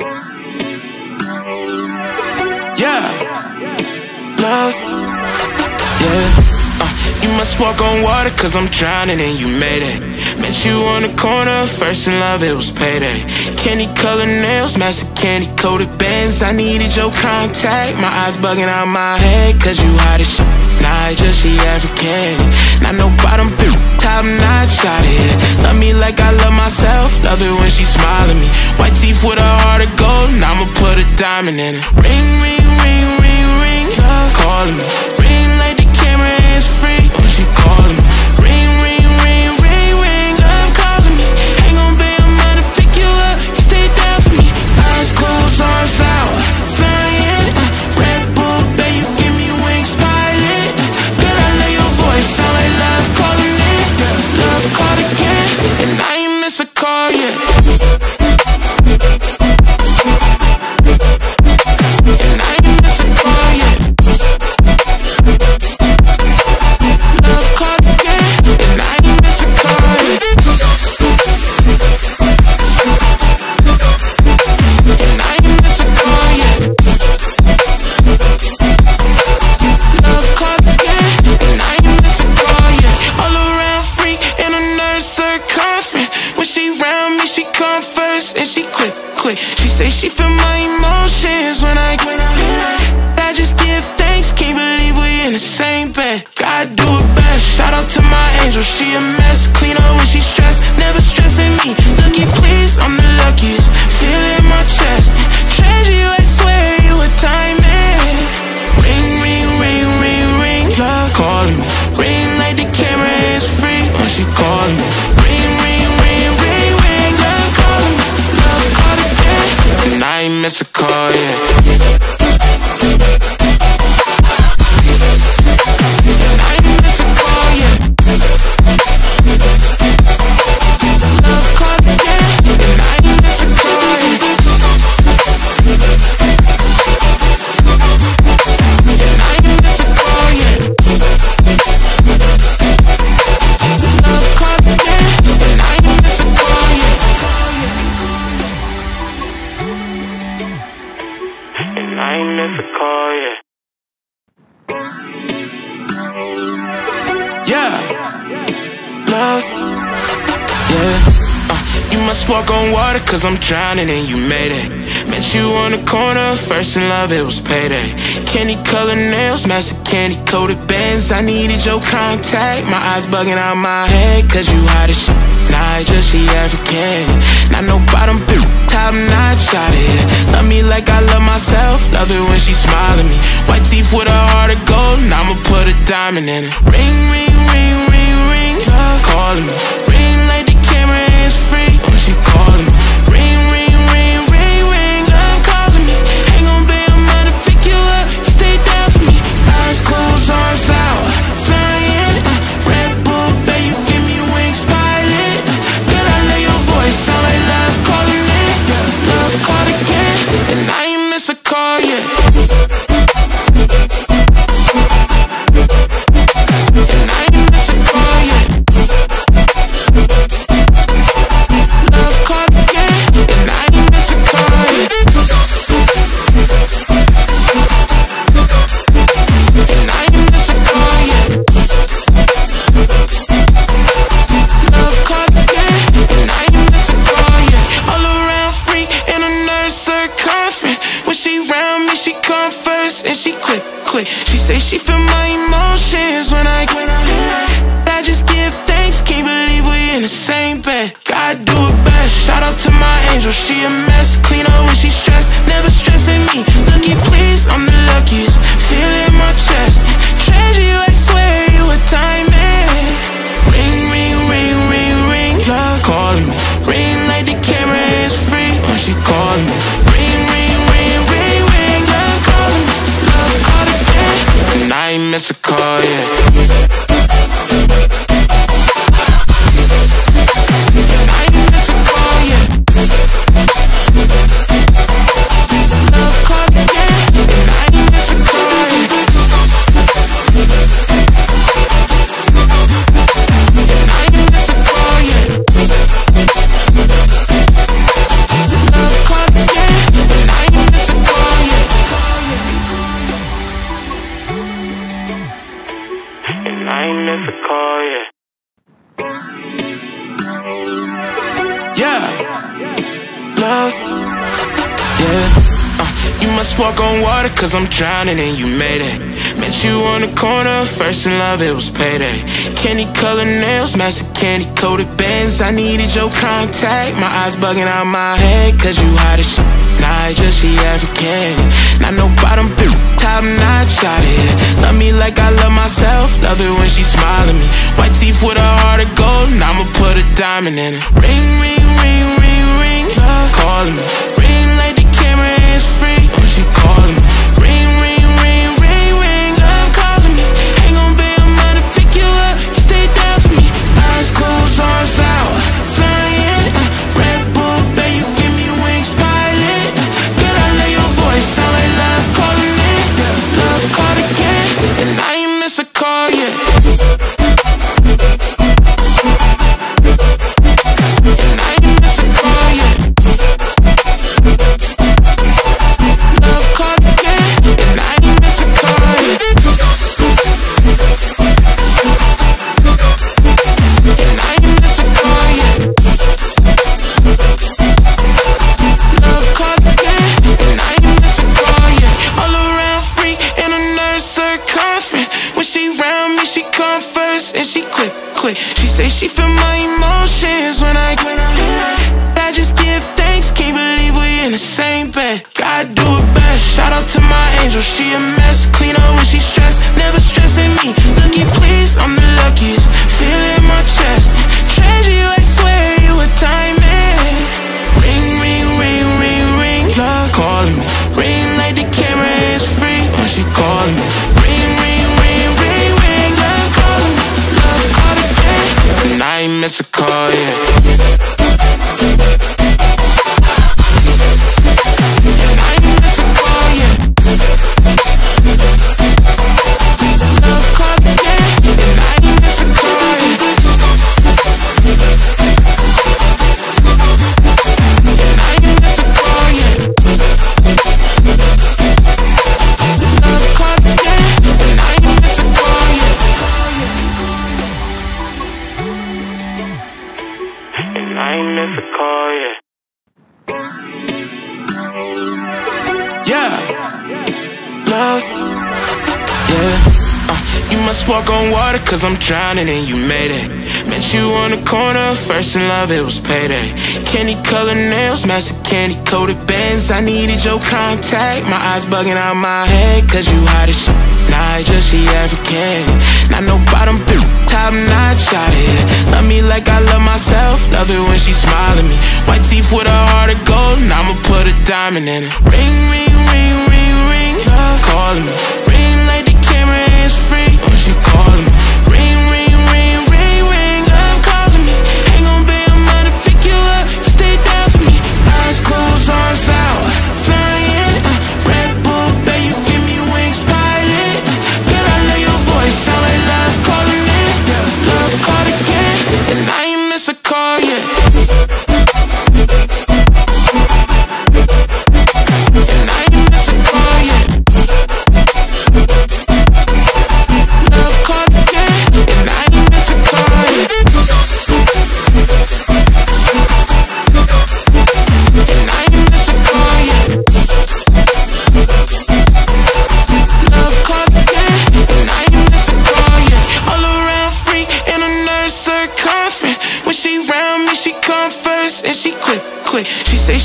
Yeah, love, yeah. Uh, you must walk on water cause I'm drowning and you made it. Met you on the corner, first in love, it was payday. Candy color nails, master candy coated bands. I needed your contact, my eyes bugging out my head cause you hot as shit. Nah, just the African. Not no bottom, top notch out here me like I love myself. Love it when she smiling me. White teeth with a heart of gold, and I'ma put a diamond in it. Ring, ring, ring, ring, ring. Calling me. Ring like the camera is free. when she calling me. love Yeah, uh, you must walk on water cause I'm drowning and you made it. Met you on the corner, first in love, it was payday. Candy color nails, master candy coated bands. I needed your contact, my eyes bugging out my head Cause you hot as shit, I just see African. Not no bottom, bitch, top notch out here. Love me like I love myself love it when she smiling, me. White teeth with a heart of gold And I'ma put a diamond in it. Ring, ring, ring, ring, ring uh, calling me. Ring like the camera is free. Love. Yeah. Uh, you must walk on water cause I'm drowning and you made it. Met you on the corner, first in love it was payday. Candy colored nails, match the candy coated bands. I needed your contact, my eyes bugging out my head Cause you hot as shit, nah just she African. Not no bottom bitch, top notch out here. Love me like I love myself, love it when she smile at me. White teeth with a heart of gold, now I'ma put a diamond in it. Ring, ring, ring, ring, calling. Ring like the camera is free. Oh, she calling. Love calling me Cause I'm drowning and you made it. Met you on the corner, first in love, it was payday. Candy colored nails, match the candy coated bands. I needed your contact, my eyes bugging out my head Cause you hot as shit, nah, just she African. Not no bottom bitch, top notch out here. Love me like I love myself, love it when she smile at me. White teeth with a heart of gold, now I'ma put a diamond in it. Ring, ring, ring, ring, calling. Ring like the camera is free, when she calling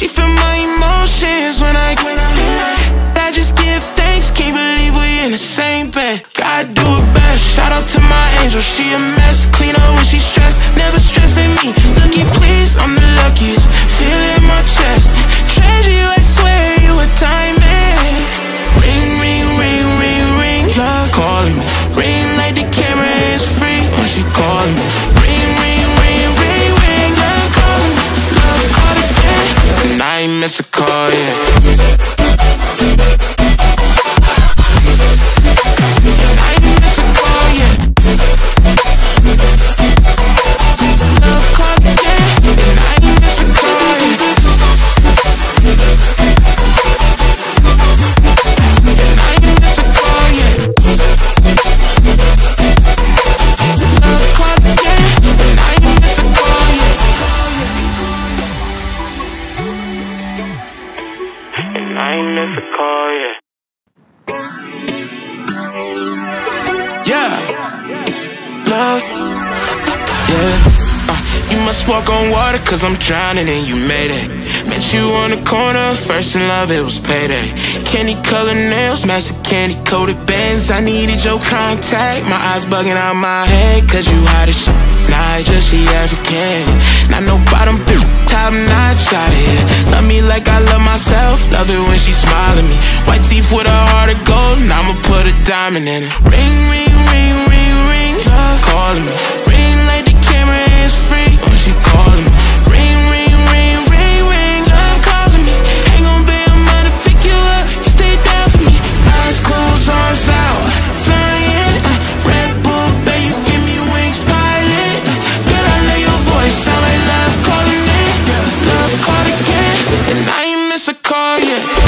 She feel my emotions when I, when I, I just give thanks, can't believe we in the same bed. God do it best. Shout out to my angel, she amazing. Must walk on water cause I'm drowning and you made it. Met you on the corner, first in love, it was payday. Candy colored nails, the candy coated bands. I needed your contact, my eyes bugging out my head cause you hot as shit. Nah, just she African. Not no bottom bitch, top notch out here. Love me like I love myself, love it when she smile at me. White teeth with a heart of gold, and I'ma put a diamond in it. Ring, ring, ring, ring, ring, calling me.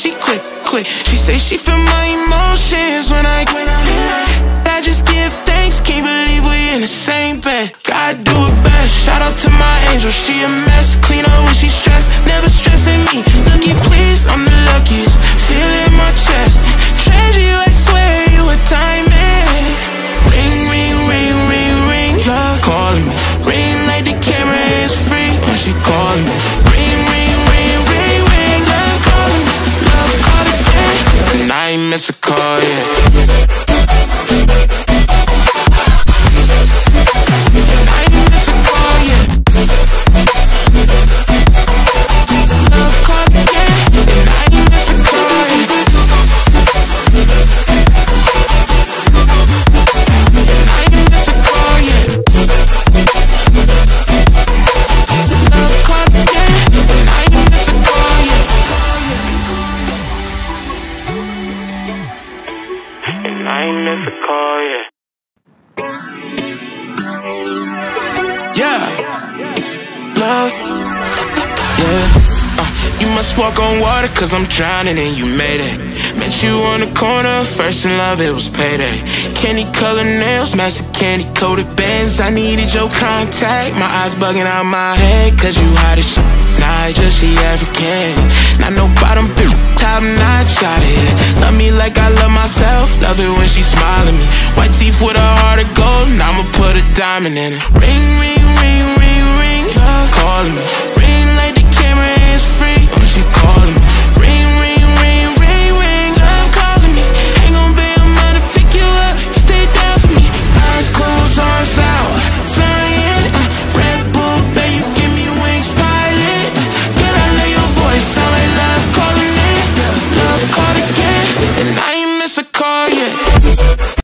she quick, quick. She say she feel my emotions when I when I. I just give thanks, can't believe we in the same bed. God do it best. Shout out to my angel, she a mess. Clean up must walk on water cause I'm drowning and you made it. Met you on the corner, first in love, it was payday. Candy colored nails, the candy coated bands. I needed your contact, my eyes bugging out my head cause you hot as shit. Nah, just she African. Not no bottom bitch, top notch out here. Love me like I love myself, love it when she smile at me. White teeth with a heart of gold, and I'ma put a diamond in it. Ring, ring, ring,